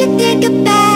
you think about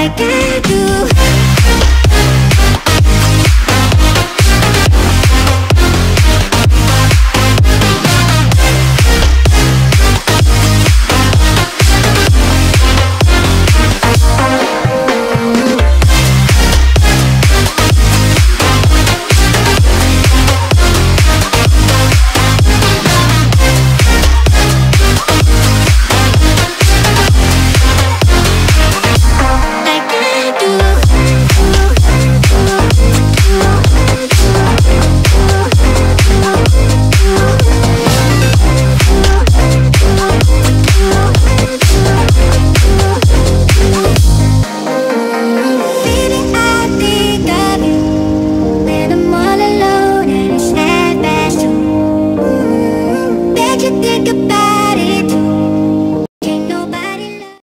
I can do think about